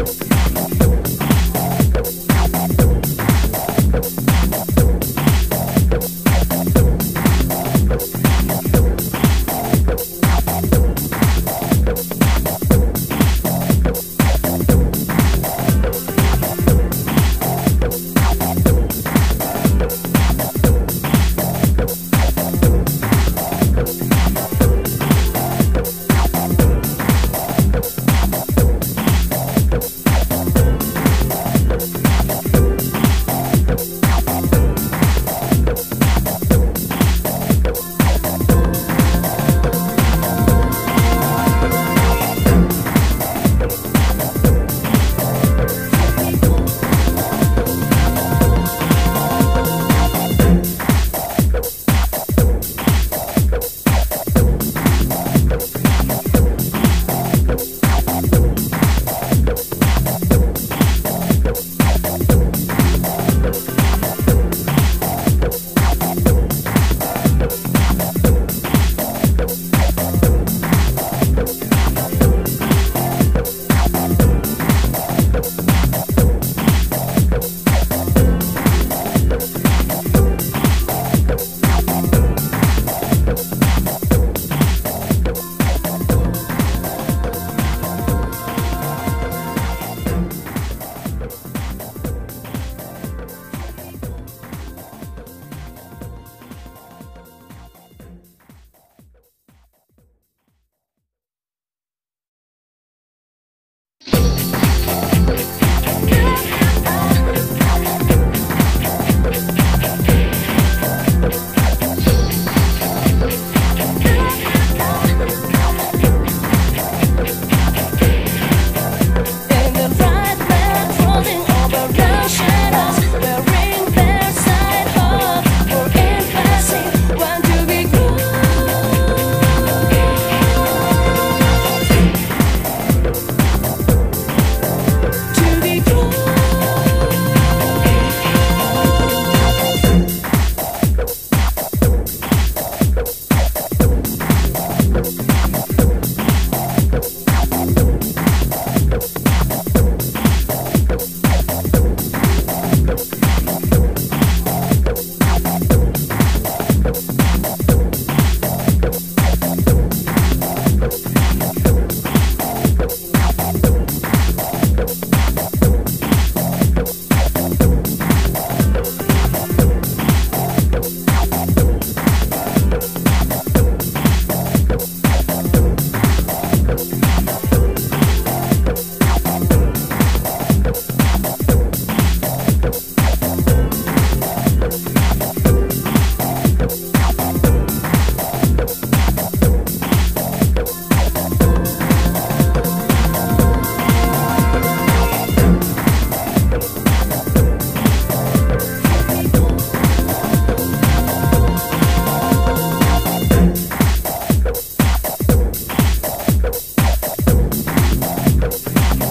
Gracias. Thank you.